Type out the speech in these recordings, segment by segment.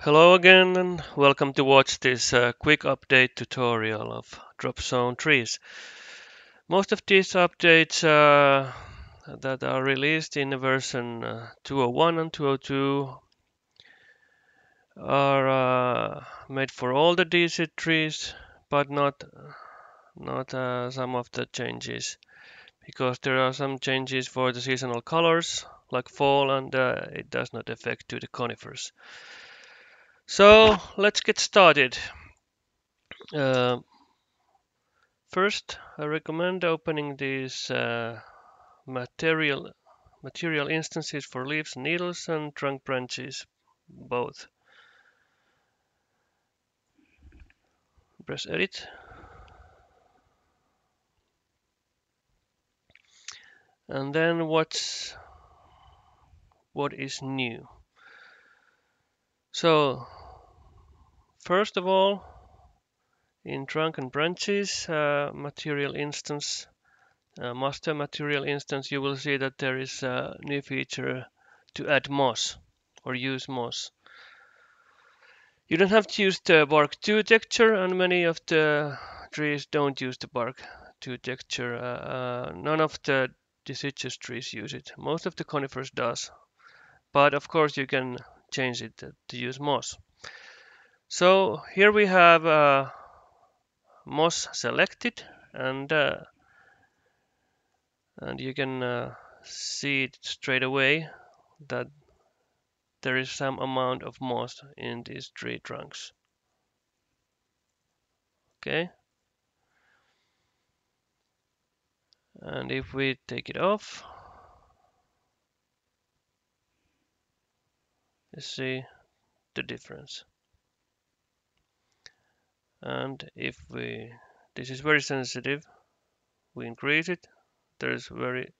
Hello again and welcome to watch this uh, quick update tutorial of DropZone trees. Most of these updates uh, that are released in version uh, 201 and 202 are uh, made for all the DZ trees but not not uh, some of the changes because there are some changes for the seasonal colors like fall and it does not affect to the conifers. So let's get started. Uh, first, I recommend opening these uh, material material instances for leaves, needles, and trunk branches, both. Press edit. And then what's what is new? So First of all, in trunk and branches uh, material instance, uh, master material instance, you will see that there is a new feature to add moss or use moss. You don't have to use the bark 2 texture and many of the trees don't use the bark 2 texture. Uh, uh, none of the deciduous trees use it. Most of the conifers does. But of course you can change it to use moss. So here we have uh, moss selected and uh, and you can uh, see it straight away that there is some amount of moss in these tree trunks. Okay. And if we take it off, you see the difference and if we this is very sensitive we increase it there's very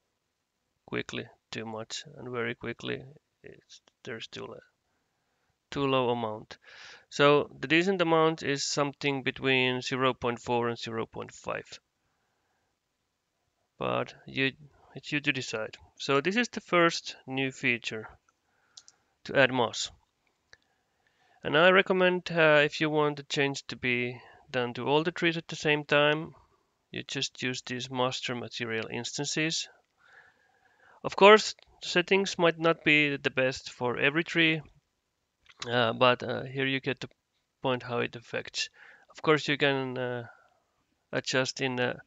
quickly too much and very quickly there's still a too low amount. So the decent amount is something between 0.4 and 0.5 but you it's you to decide. So this is the first new feature to add moss and I recommend uh, if you want the change to be done to all the trees at the same time, you just use these master material instances. Of course, settings might not be the best for every tree, uh, but uh, here you get the point how it affects. Of course, you can uh, adjust in the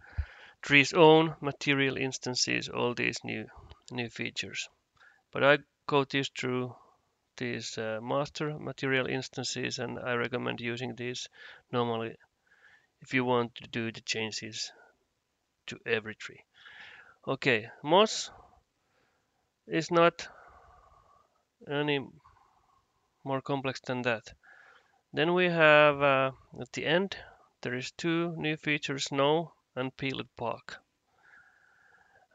tree's own material instances all these new new features. But I go this through these uh, master material instances and I recommend using these normally if you want to do the changes to every tree. Okay, moss is not any more complex than that. Then we have uh, at the end there is two new features snow and peeled bark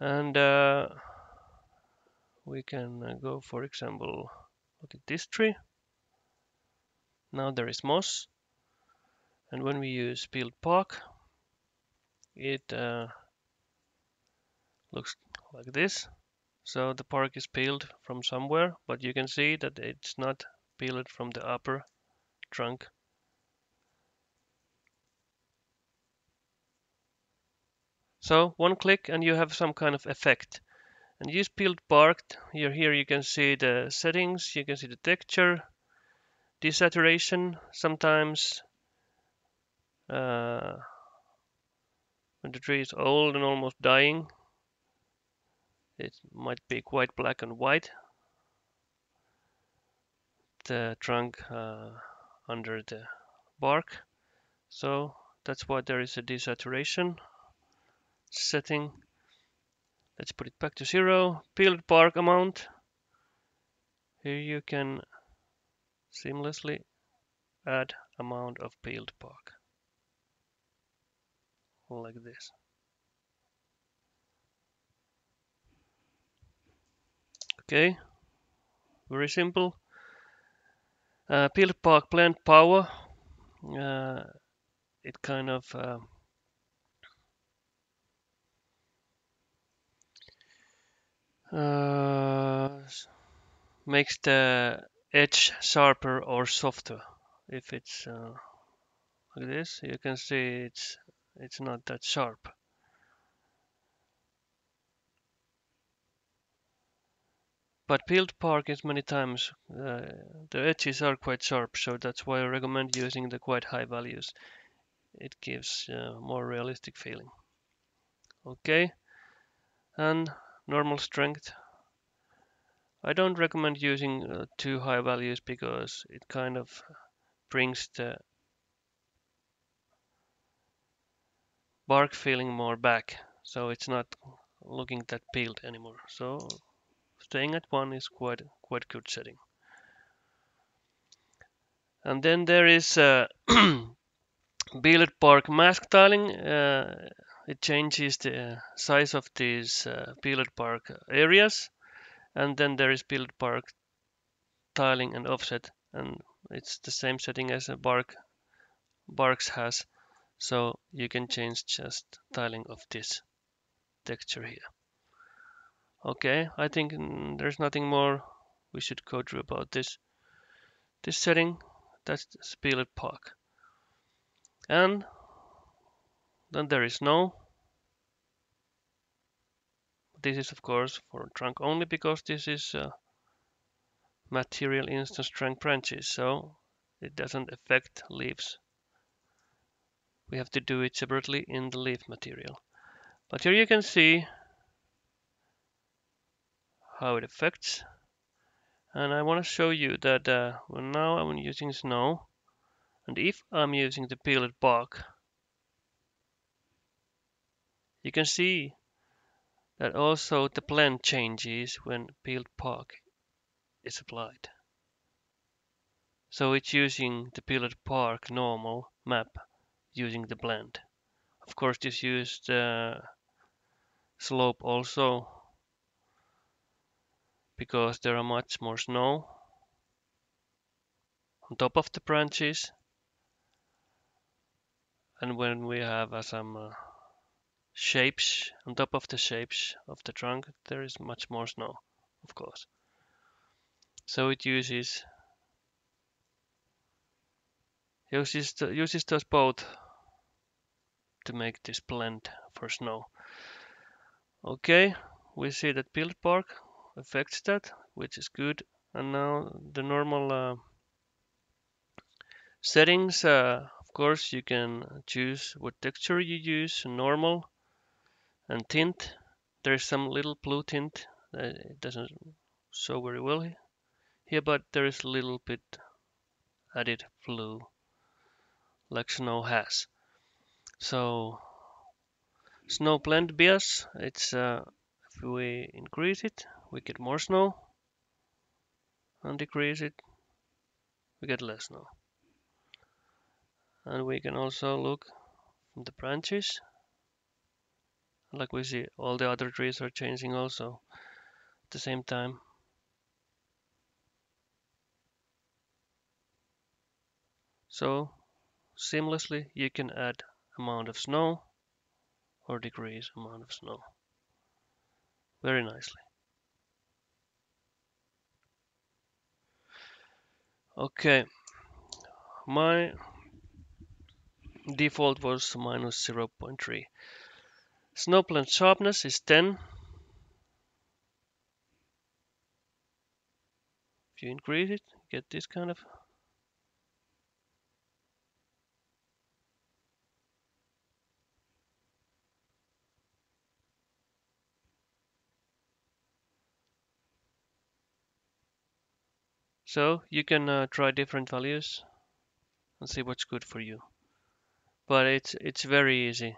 and uh, we can uh, go for example Look at this tree. Now there is moss. And when we use peeled bark, it uh, looks like this. So the bark is peeled from somewhere, but you can see that it's not peeled from the upper trunk. So one click and you have some kind of effect and use peeled bark. Here here you can see the settings. You can see the texture. Desaturation. Sometimes uh, when the tree is old and almost dying it might be quite black and white. The trunk uh, under the bark. So that's why there is a desaturation setting Let's put it back to zero. Peeled bark amount. Here you can seamlessly add amount of peeled bark. Like this. Okay, very simple. Uh, peeled bark blend power. Uh, it kind of uh, uh, makes the edge sharper or softer. If it's uh, like this, you can see it's it's not that sharp. But peeled bark is many times, uh, the edges are quite sharp, so that's why I recommend using the quite high values. It gives uh, more realistic feeling. Okay, and normal strength. I don't recommend using uh, too high values because it kind of brings the bark feeling more back, so it's not looking that peeled anymore. So staying at one is quite quite good setting. And then there is uh, peeled bark mask tiling. Uh, it changes the size of these uh, peeled bark areas, and then there is peeled bark tiling and offset, and it's the same setting as a bark barks has. So you can change just tiling of this texture here. Okay, I think mm, there's nothing more we should go through about this. This setting, that's split park. And then there is no. This is of course for trunk only because this is uh, material instance trunk branches, so it doesn't affect leaves. We have to do it separately in the leaf material. But here you can see how it affects. And I want to show you that uh, well, now I'm using snow. And if I'm using the peeled bark, you can see that also the blend changes when peeled bark is applied. So it's using the peeled bark normal map using the blend. Of course this used slope also because there are much more snow on top of the branches and when we have uh, some uh, shapes on top of the shapes of the trunk there is much more snow of course so it uses uses, the, uses those both to make this blend for snow okay we see that peeled bark affects that, which is good. And now the normal uh, settings, uh, of course, you can choose what texture you use, normal and tint. There's some little blue tint. it doesn't show very well here, but there is a little bit added blue like snow has. So snow blend bias, it's uh, if we increase it, we get more snow and decrease it we get less snow and we can also look from the branches like we see all the other trees are changing also at the same time. So seamlessly you can add amount of snow or decrease amount of snow. Very nicely. Okay, my default was minus 0.3. Snow blend sharpness is 10. If you increase it, you get this kind of So you can uh, try different values and see what's good for you. But it's it's very easy.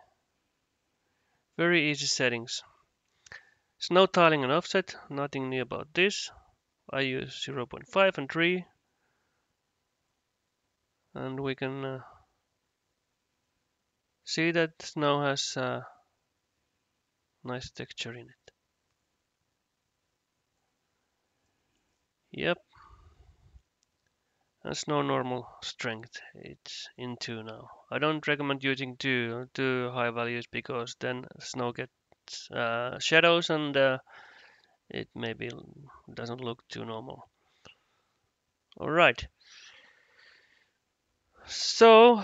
Very easy settings. Snow tiling and offset, nothing new about this. I use 0.5 and 3. And we can uh, see that snow has a uh, nice texture in it. Yep, that's no normal strength. It's in 2 now. I don't recommend using 2, too high values because then snow gets uh, shadows and uh, it maybe doesn't look too normal. All right. So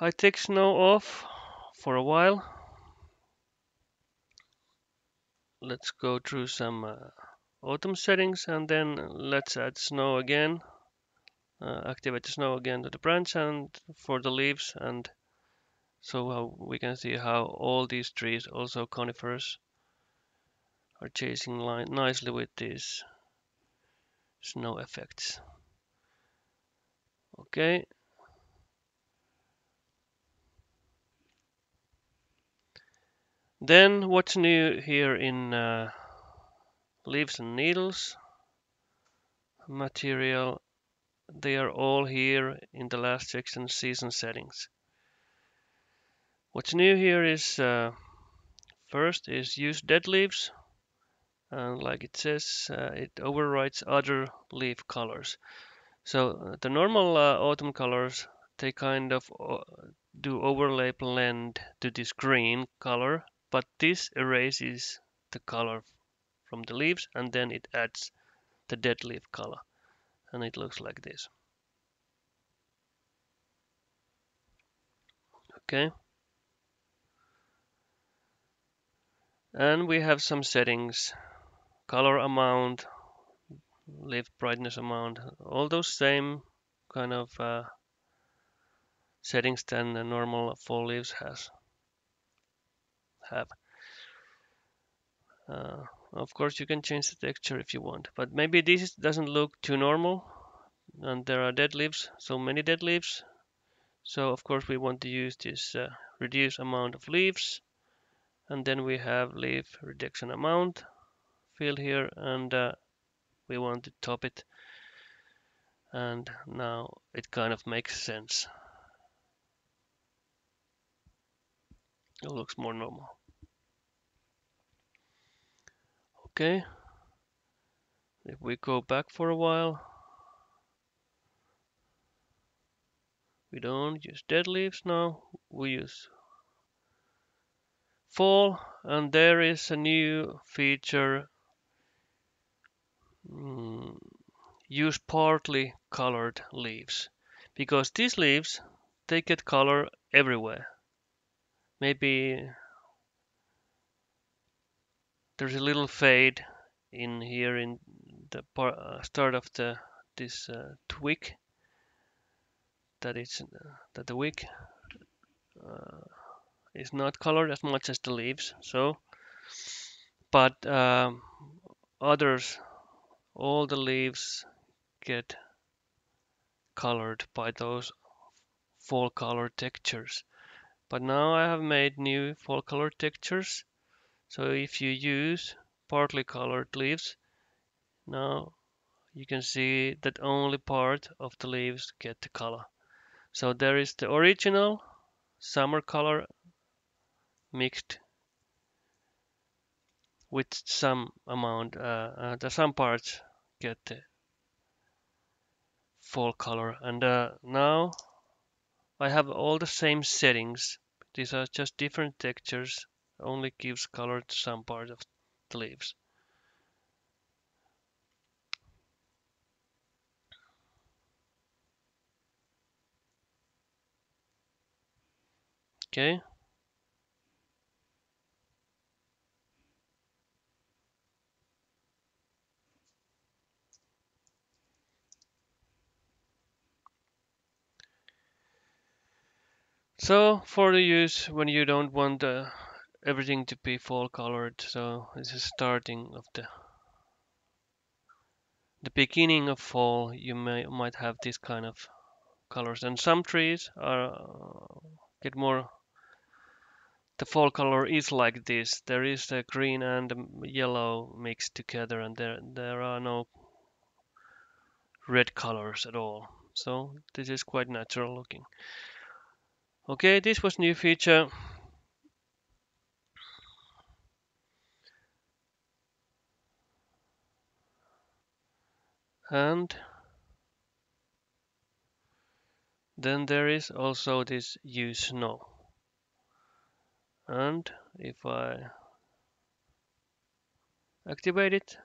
I take snow off for a while. Let's go through some uh, autumn settings and then let's add snow again. Uh, activate the snow again to the branch and for the leaves and so we can see how all these trees, also conifers, are chasing line nicely with these snow effects. Okay. Then what's new here in uh, leaves and needles material they are all here in the last section season settings. What's new here is uh, first is use dead leaves and like it says uh, it overrides other leaf colors. So uh, the normal uh, autumn colors they kind of uh, do overlay blend to this green color but this erases the color from the leaves and then it adds the dead leaf color and it looks like this. Okay. And we have some settings. Color amount leaf brightness amount all those same kind of uh, settings than the normal fall leaves has have. Uh, of course, you can change the texture if you want, but maybe this doesn't look too normal and there are dead leaves, so many dead leaves. So of course we want to use this uh, reduce amount of leaves and then we have leaf reduction amount field here and uh, we want to top it and now it kind of makes sense. It looks more normal. Okay. If we go back for a while, we don't use dead leaves now, we use fall. And there is a new feature. Mm, use partly colored leaves. Because these leaves they get color everywhere. Maybe there's a little fade in here in the part, uh, start of the this uh, twig that is uh, that the wick uh, is not colored as much as the leaves so but um, others all the leaves get colored by those fall color textures. But now I have made new fall color textures so if you use partly colored leaves, now you can see that only part of the leaves get the color. So there is the original summer color mixed with some amount, uh, uh, the some parts get the fall color. And uh, now I have all the same settings. These are just different textures only gives color to some part of the leaves. Okay. So for the use when you don't want the everything to be fall colored so this is starting of the the beginning of fall you may might have this kind of colors. And some trees are get more the fall color is like this. There is a green and a yellow mixed together and there there are no red colors at all. So this is quite natural looking. Okay this was new feature and then there is also this use snow and if I activate it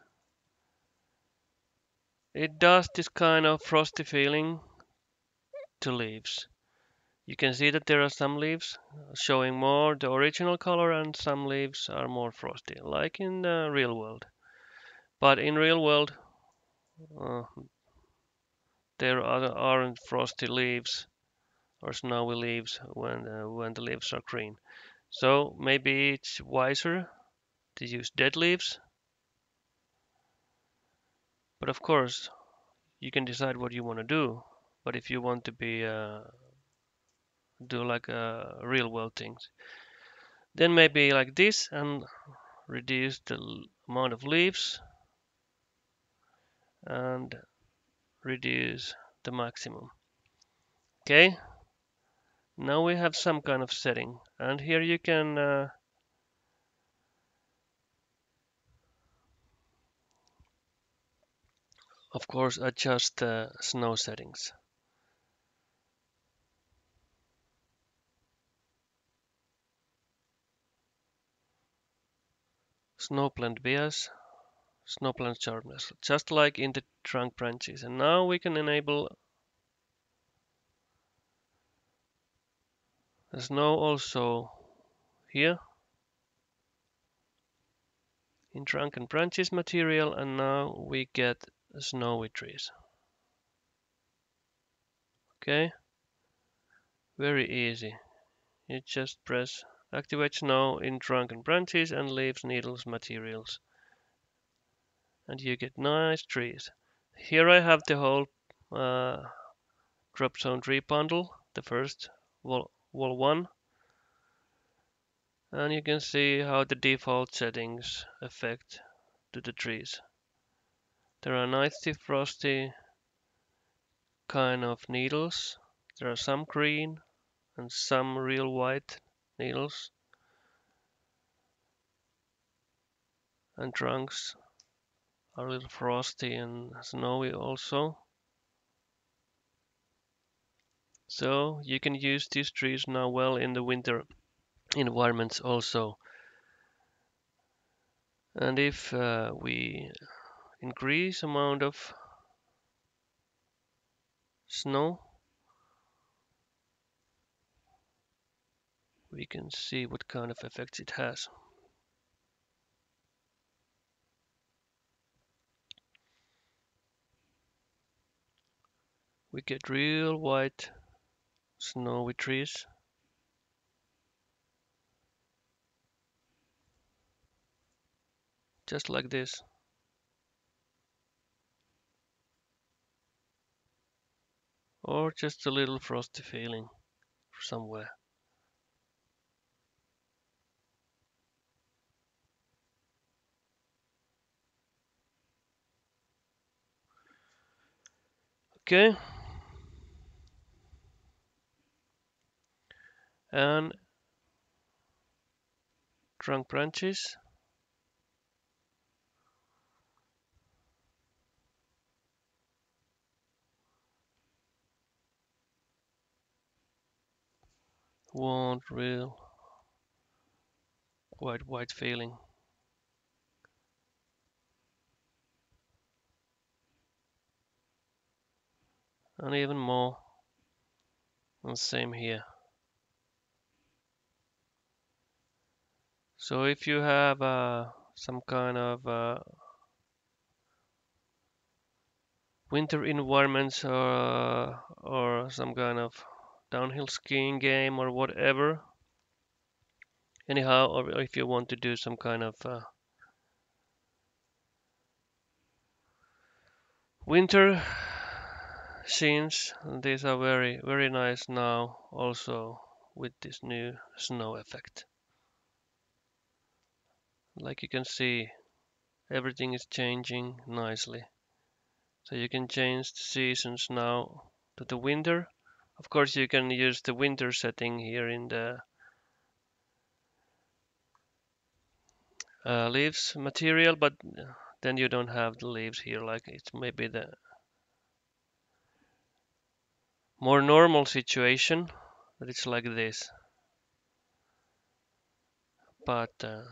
it does this kind of frosty feeling to leaves. You can see that there are some leaves showing more the original color and some leaves are more frosty, like in the real world. But in real world, uh, there are, aren't frosty leaves or snowy leaves when uh, when the leaves are green. So maybe it's wiser to use dead leaves. But of course, you can decide what you want to do. But if you want to be uh, do like uh, real world things, then maybe like this and reduce the amount of leaves and reduce the maximum. Okay, now we have some kind of setting and here you can uh, of course adjust the snow settings. Snow blend bias, snow blend sharpness, just like in the trunk branches. And now we can enable the snow also here in trunk and branches material and now we get snowy trees. Okay, very easy. You just press activate snow in trunk and branches and leaves needles materials and you get nice trees. Here I have the whole uh, DropZone tree bundle, the first wall, wall 1 and you can see how the default settings affect to the trees. There are nicely frosty kind of needles. There are some green and some real white needles and trunks a little frosty and snowy also. So you can use these trees now well in the winter environments also. And if uh, we increase amount of snow, we can see what kind of effects it has. We get real white snowy trees. Just like this. Or just a little frosty feeling somewhere. Okay. And trunk branches. Want real white white feeling. and even more and same here so if you have uh, some kind of uh, winter environments or, or some kind of downhill skiing game or whatever anyhow or if you want to do some kind of uh, winter scenes these are very very nice now also with this new snow effect like you can see everything is changing nicely. So you can change the seasons now to the winter. Of course you can use the winter setting here in the uh, leaves material but then you don't have the leaves here. Like it's maybe the more normal situation that it's like this. But uh,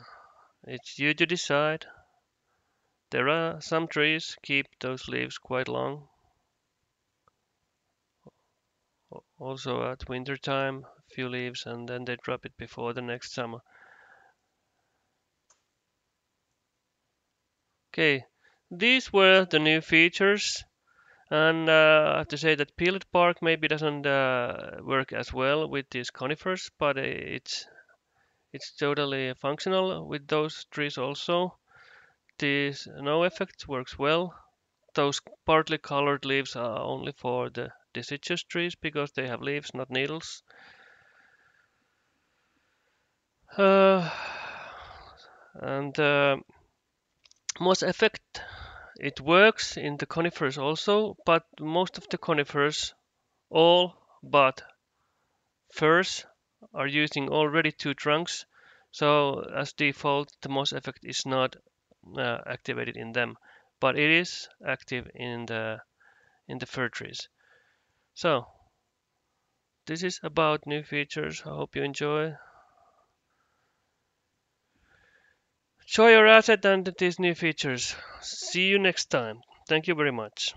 it's you to decide There are some trees keep those leaves quite long. Also at winter time, a few leaves and then they drop it before the next summer. Okay, these were the new features. And uh, I have to say that peeled bark maybe doesn't uh, work as well with these conifers, but it's it's totally functional with those trees also. The snow effect works well. Those partly colored leaves are only for the deciduous trees because they have leaves, not needles. Uh, and uh, moss effect it works in the conifers also, but most of the conifers, all but firs, are using already two trunks. So as default, the moss effect is not uh, activated in them, but it is active in the in the fir trees. So this is about new features. I hope you enjoy. Show your asset and these new features. See you next time. Thank you very much.